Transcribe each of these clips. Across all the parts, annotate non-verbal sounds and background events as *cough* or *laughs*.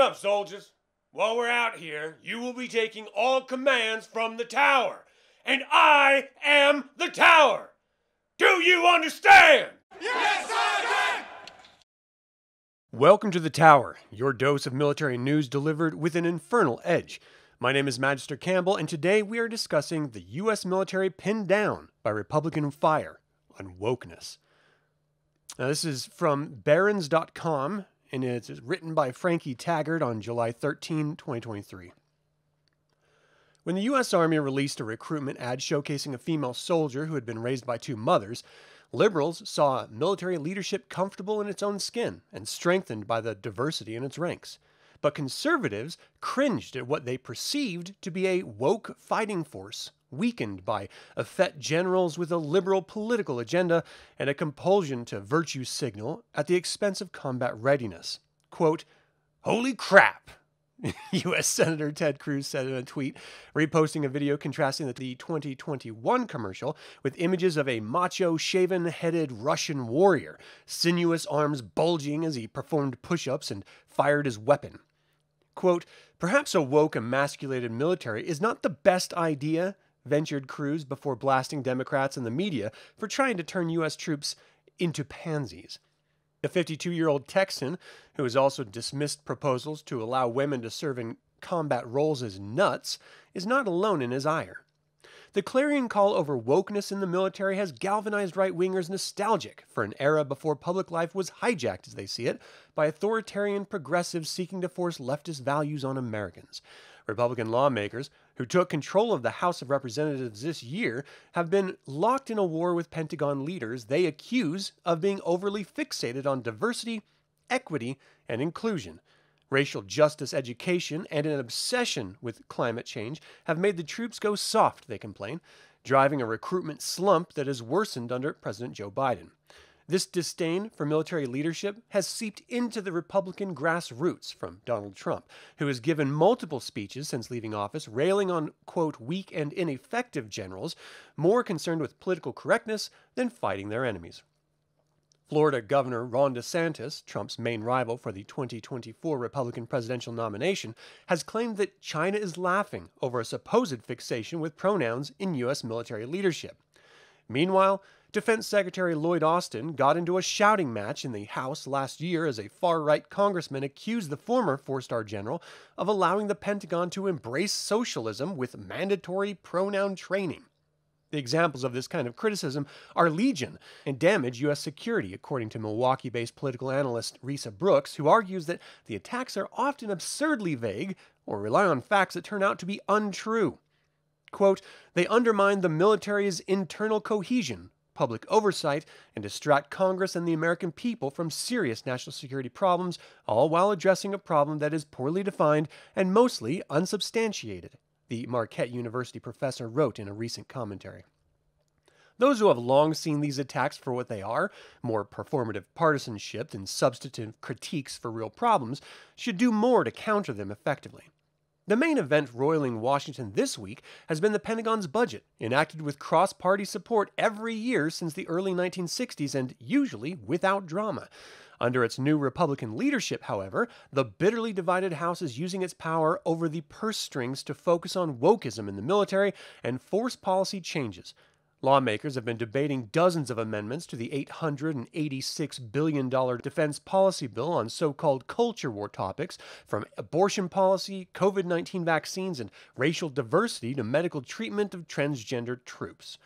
Listen up, soldiers. While we're out here, you will be taking all commands from the tower. And I am the tower. Do you understand? Yes, Sergeant! Welcome to the Tower, your dose of military news delivered with an infernal edge. My name is Magister Campbell, and today we are discussing the U.S. military pinned down by Republican fire on wokeness. Now, this is from Barrons.com, and it's written by Frankie Taggart on July 13, 2023. When the U.S. Army released a recruitment ad showcasing a female soldier who had been raised by two mothers, liberals saw military leadership comfortable in its own skin and strengthened by the diversity in its ranks. But conservatives cringed at what they perceived to be a woke fighting force, weakened by effete generals with a liberal political agenda and a compulsion to virtue signal at the expense of combat readiness. Quote, Holy crap! *laughs* U.S. Senator Ted Cruz said in a tweet, reposting a video contrasting the 2021 commercial with images of a macho, shaven headed Russian warrior, sinuous arms bulging as he performed push ups and fired his weapon. Quote, Perhaps a woke, emasculated military is not the best idea, ventured Cruz before blasting Democrats and the media for trying to turn U.S. troops into pansies. The 52 year old Texan, who has also dismissed proposals to allow women to serve in combat roles as nuts, is not alone in his ire. The clarion call over wokeness in the military has galvanized right wingers nostalgic for an era before public life was hijacked, as they see it, by authoritarian progressives seeking to force leftist values on Americans. Republican lawmakers who took control of the House of Representatives this year have been locked in a war with Pentagon leaders they accuse of being overly fixated on diversity, equity, and inclusion. Racial justice education and an obsession with climate change have made the troops go soft, they complain, driving a recruitment slump that has worsened under President Joe Biden. This disdain for military leadership has seeped into the Republican grassroots from Donald Trump, who has given multiple speeches since leaving office railing on, quote, weak and ineffective generals more concerned with political correctness than fighting their enemies. Florida Governor Ron DeSantis, Trump's main rival for the 2024 Republican presidential nomination, has claimed that China is laughing over a supposed fixation with pronouns in U.S. military leadership. Meanwhile, Defense Secretary Lloyd Austin got into a shouting match in the House last year as a far right congressman accused the former four star general of allowing the Pentagon to embrace socialism with mandatory pronoun training. The examples of this kind of criticism are legion and damage U.S. security, according to Milwaukee based political analyst Risa Brooks, who argues that the attacks are often absurdly vague or rely on facts that turn out to be untrue. Quote, they undermine the military's internal cohesion, public oversight, and distract Congress and the American people from serious national security problems, all while addressing a problem that is poorly defined and mostly unsubstantiated the Marquette University professor wrote in a recent commentary. Those who have long seen these attacks for what they are, more performative partisanship than substantive critiques for real problems, should do more to counter them effectively. The main event roiling Washington this week has been the Pentagon's budget, enacted with cross party support every year since the early 1960s and usually without drama. Under its new Republican leadership, however, the bitterly divided House is using its power over the purse strings to focus on wokeism in the military and force policy changes. Lawmakers have been debating dozens of amendments to the $886 billion defense policy bill on so called culture war topics, from abortion policy, COVID 19 vaccines, and racial diversity to medical treatment of transgender troops.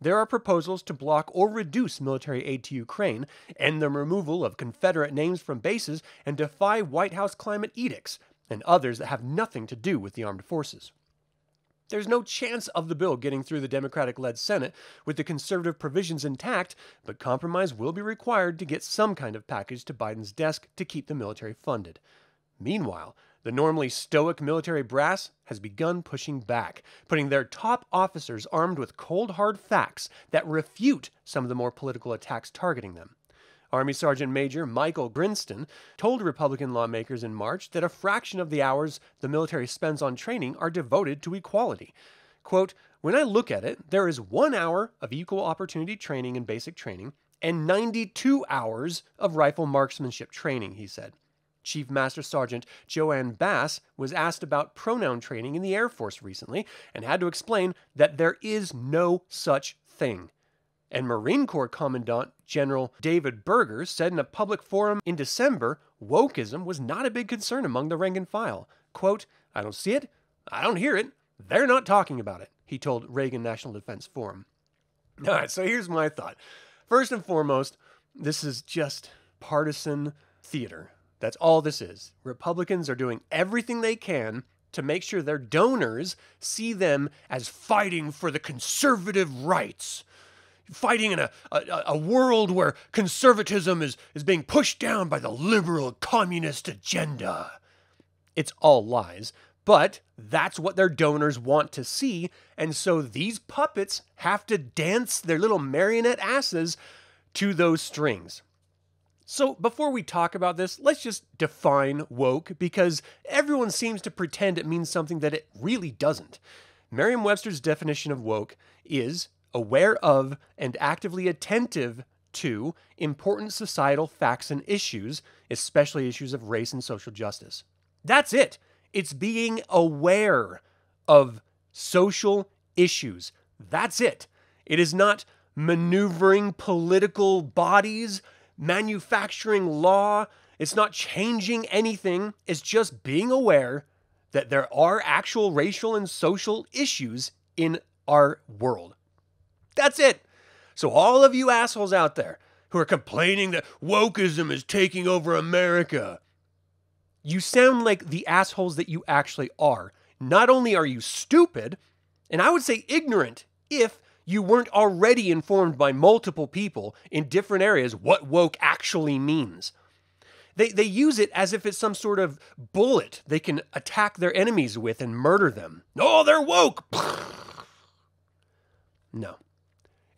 There are proposals to block or reduce military aid to Ukraine, end the removal of Confederate names from bases, and defy White House climate edicts, and others that have nothing to do with the armed forces. There's no chance of the bill getting through the Democratic led Senate with the conservative provisions intact, but compromise will be required to get some kind of package to Biden's desk to keep the military funded. Meanwhile, the normally stoic military brass has begun pushing back, putting their top officers armed with cold hard facts that refute some of the more political attacks targeting them. Army Sergeant Major Michael Grinston told Republican lawmakers in March that a fraction of the hours the military spends on training are devoted to equality. Quote, When I look at it, there is one hour of equal opportunity training and basic training and 92 hours of rifle marksmanship training, he said. Chief Master Sergeant Joanne Bass was asked about pronoun training in the Air Force recently and had to explain that there is no such thing. And Marine Corps Commandant General David Berger said in a public forum in December wokeism was not a big concern among the rank and file. Quote, I don't see it, I don't hear it, they're not talking about it, he told Reagan National Defense Forum. All right, so here's my thought. First and foremost, this is just partisan theater. That's all this is. Republicans are doing everything they can to make sure their donors see them as fighting for the conservative rights fighting in a, a, a, world where conservatism is, is being pushed down by the liberal communist agenda. It's all lies, but that's what their donors want to see, and so these puppets have to dance their little marionette asses to those strings. So, before we talk about this, let's just define woke because everyone seems to pretend it means something that it really doesn't. Merriam Webster's definition of woke is aware of and actively attentive to important societal facts and issues, especially issues of race and social justice. That's it. It's being aware of social issues. That's it. It is not maneuvering political bodies, manufacturing law. It's not changing anything. It's just being aware that there are actual racial and social issues in our world. That's it. So, all of you assholes out there who are complaining that wokeism is taking over America, you sound like the assholes that you actually are. Not only are you stupid, and I would say ignorant if you weren't already informed by multiple people in different areas what woke actually means. They, they use it as if it's some sort of bullet they can attack their enemies with and murder them. Oh, they're woke! *laughs* No.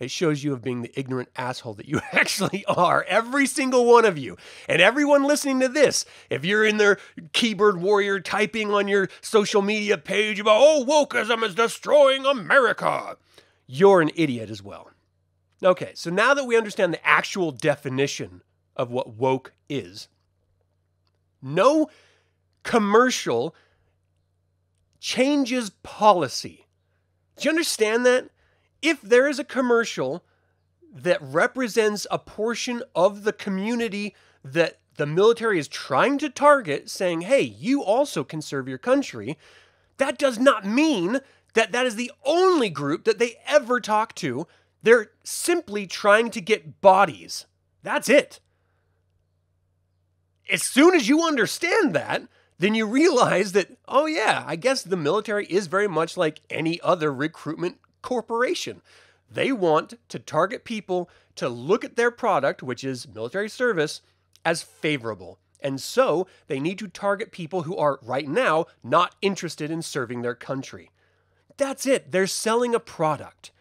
It shows you of being the ignorant asshole that you *laughs* actually are. Every single one of you. And everyone listening to this, if you're in their keyboard warrior typing on your social media page about, oh, wokeism is destroying America, you're an idiot as well. Okay, so now that we understand the actual definition of what woke is, no commercial changes policy. Do you understand that? If there is a commercial that represents a portion of the community that the military is trying to target, saying, hey, you also can serve your country, that does not mean that that is the only group that they ever talk to. They're simply trying to get bodies. That's it. As soon as you understand that, then you realize that, oh, yeah, I guess the military is very much like any other recruitment corporation. They want to target people to look at their product, which is military service, as favorable. And so they need to target people who are right now not interested in serving their country. That's it. They're selling a product.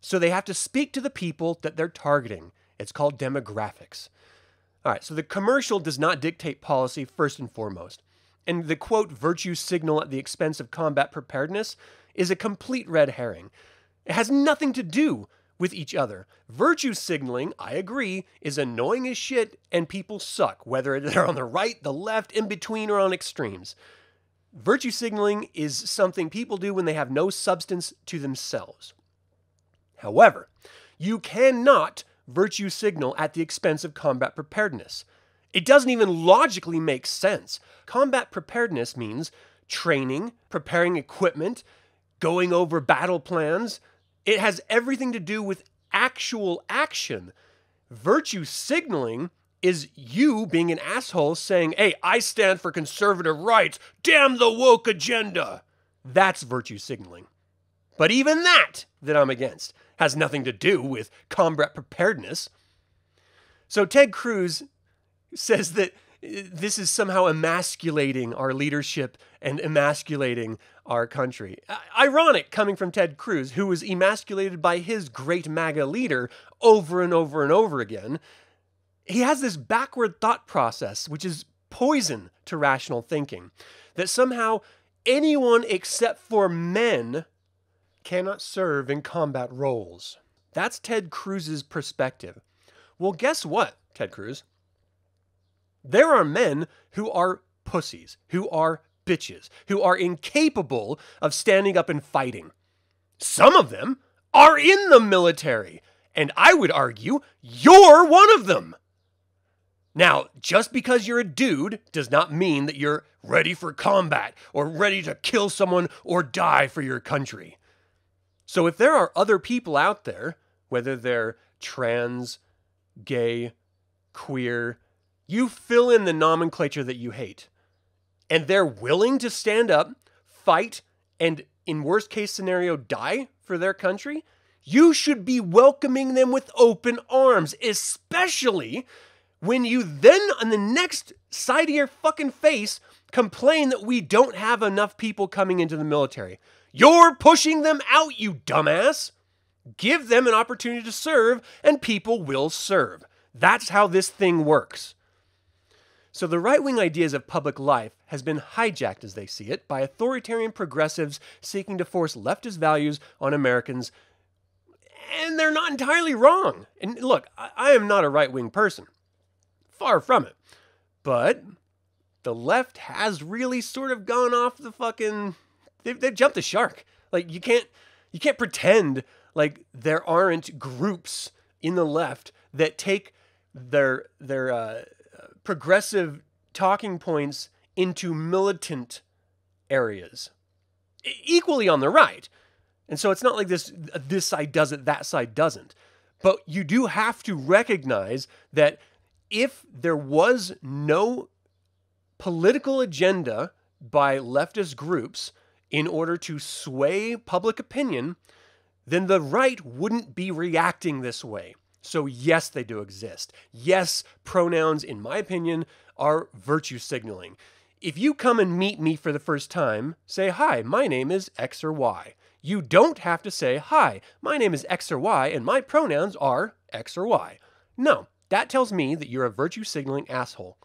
So they have to speak to the people that they're targeting. It's called demographics. All right, so the commercial does not dictate policy first and foremost. And the quote, virtue signal at the expense of combat preparedness, is a complete red herring. It has nothing to do with each other. Virtue signaling, I agree, is annoying as shit and people suck, whether *laughs* they're on the right, the left, in between, or on extremes. Virtue signaling is something people do when they have no substance to themselves. However, you cannot virtue signal at the expense of combat preparedness. It doesn't even logically make sense. Combat preparedness means training, preparing equipment, going over battle plans, it has everything to do with actual action. Virtue signaling is you being an asshole saying, hey, I stand for conservative rights. Damn the woke agenda. That's virtue signaling. But even that, that I'm against, has nothing to do with combat preparedness. So Ted Cruz says that this is somehow emasculating our leadership and emasculating our country. Ironic coming from Ted Cruz, who was emasculated by his great MAGA leader over and over and over again. He has this backward thought process, which is poison to rational thinking, that somehow anyone except for men cannot serve in combat roles. That's Ted Cruz's perspective. Well, guess what, Ted Cruz? There are men who are pussies, who are bitches, who are incapable of standing up and fighting. Some of them are in the military, and I would argue you're one of them. Now, just because you're a dude does not mean that you're ready for combat or ready to kill someone or die for your country. So, if there are other people out there, whether they're trans, gay, queer, you fill in the nomenclature that you hate, and they're willing to stand up, fight, and in worst case scenario, die for their country, you should be welcoming them with open arms, especially when you then, on the next side of your fucking face, complain that we don't have enough people coming into the military. You're pushing them out, you dumbass. Give them an opportunity to serve, and people will serve. That's how this thing works. So the right-wing ideas of public life has been hijacked as they see it by authoritarian progressives seeking to force leftist values on Americans. And they're not entirely wrong. And look, I am not a right-wing person. Far from it. But the left has really sort of gone off the fucking they've, they've jumped the shark. Like you can't you can't pretend like there aren't groups in the left that take their their uh, progressive talking points into militant areas, equally on the right. And so it's not like this uh, this side does it, that side doesn't. But you do have to recognize that if there was no political agenda by leftist groups in order to sway public opinion, then the right wouldn't be reacting this way. So, yes, they do exist. Yes, pronouns, in my opinion, are virtue signaling. If you come and meet me for the first time, say, Hi, my name is X or Y. You don't have to say, Hi, my name is X or Y, and my pronouns are X or Y. No, that tells me that you're a virtue signaling asshole.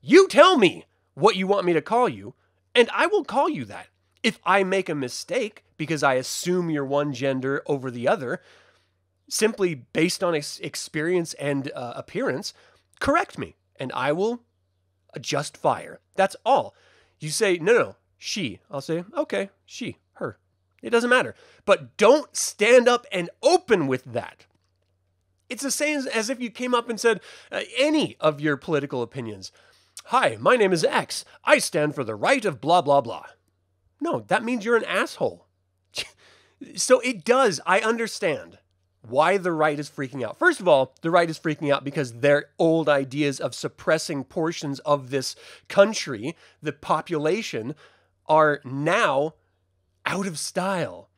You tell me what you want me to call you, and I will call you that. If I make a mistake because I assume you're one gender over the other, simply based on ex- experience and uh, appearance, correct me and I will adjust fire. That's all. You say, no, no, she. I'll say, okay, she, her. It doesn't matter. But don't stand up and open with that. It's the same as if you came up and said uh, any of your political opinions. Hi, my name is X. I stand for the right of blah, blah, blah. No, that means you're an asshole. *laughs* so it does, I understand why the right is freaking out. First of all, the right is freaking out because their old ideas of suppressing portions of this country, the population, are now out of style.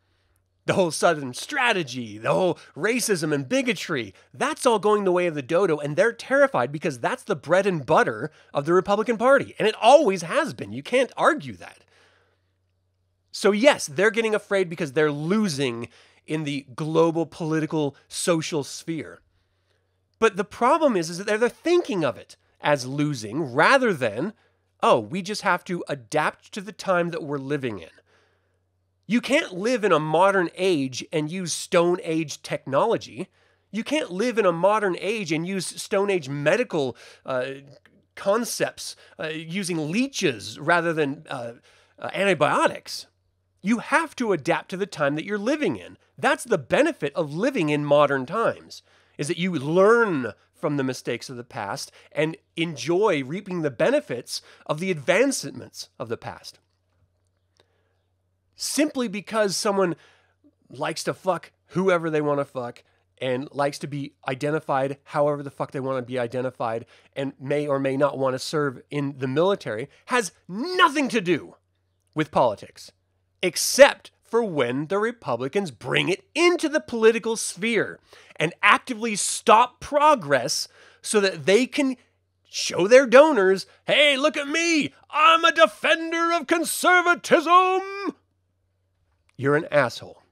The whole Southern strategy, the whole racism and bigotry, that's all going the way of the dodo, and they're terrified because that's the bread and butter of the Republican Party. And it always has been. You can't argue that. So, yes, they're getting afraid because they're losing in the global political social sphere. But the problem is, is that they're thinking of it as losing rather than, oh, we just have to adapt to the time that we're living in. You can't live in a modern age and use Stone Age technology. You can't live in a modern age and use Stone Age medical uh, concepts uh, using leeches rather than uh, uh antibiotics. You have to adapt to the time that you're living in. That's the benefit of living in modern times, is that you learn from the mistakes of the past and enjoy reaping the benefits of the advancements of the past. Simply because someone likes to fuck whoever they want to fuck and likes to be identified however the fuck they want to be identified and may or may not want to serve in the military has nothing to do with politics except for when the Republicans bring it into the political sphere and actively stop progress so that they can show their donors, hey, look at me, I'm a defender of conservatism. You're an asshole.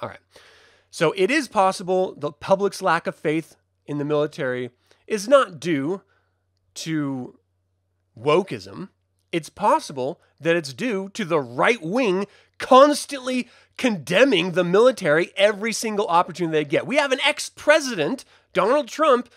All right. So it is possible the public's lack of faith in the military is not due to wokeism. It's possible that it's due to the right wing constantly condemning the military every single opportunity they get. We have an ex president, Donald Trump,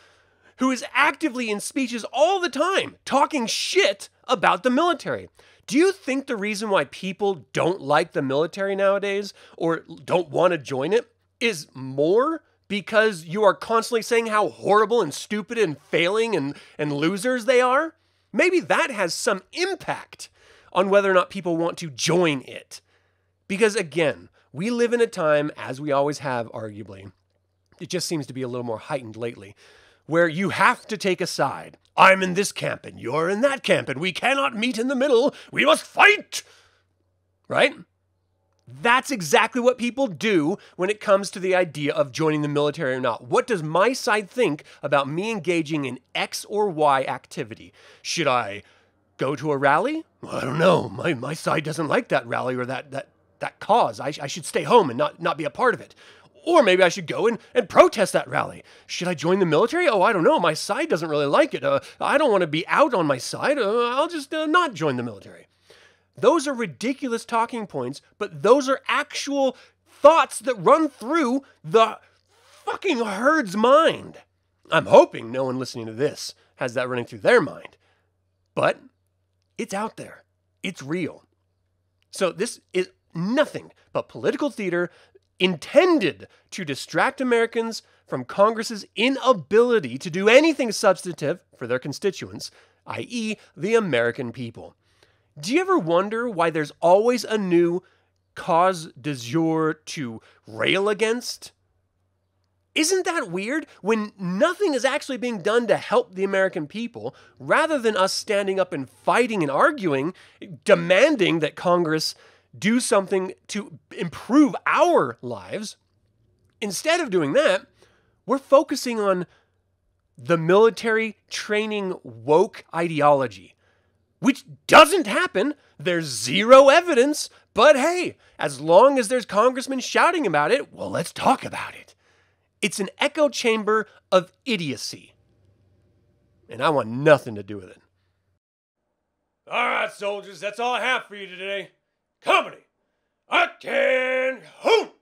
who is actively in speeches all the time talking shit about the military. Do you think the reason why people don't like the military nowadays or don't want to join it is more because you are constantly saying how horrible and stupid and failing and, and losers they are? Maybe that has some impact on whether or not people want to join it. Because again, we live in a time, as we always have, arguably, it just seems to be a little more heightened lately, where you have to take a side. I'm in this camp and you're in that camp, and we cannot meet in the middle. We must fight! Right? That's exactly what people do when it comes to the idea of joining the military or not. What does my side think about me engaging in X or Y activity? Should I go to a rally? Well, I don't know. My, my side doesn't like that rally or that, that, that cause. I, I should stay home and not, not be a part of it. Or maybe I should go and, and protest that rally. Should I join the military? Oh, I don't know. My side doesn't really like it. Uh, I don't want to be out on my side. Uh, I'll just uh, not join the military. Those are ridiculous talking points, but those are actual thoughts that run through the fucking herd's mind. I'm hoping no one listening to this has that running through their mind. But it's out there, it's real. So this is nothing but political theater intended to distract Americans from Congress's inability to do anything substantive for their constituents, i.e., the American people. Do you ever wonder why there's always a new cause du jour to rail against? Isn't that weird? When nothing is actually being done to help the American people, rather than us standing up and fighting and arguing, demanding that Congress do something to improve our lives, instead of doing that, we're focusing on the military training woke ideology which doesn't happen. There's zero evidence, but hey, as long as there's congressmen shouting about it, well, let's talk about it. It's an echo chamber of idiocy. And I want nothing to do with it. All right, soldiers, that's all I have for you today. Company, I can hoot!